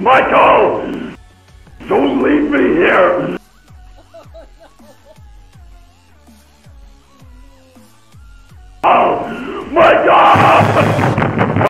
Michael! Don't leave me here! Oh, my God!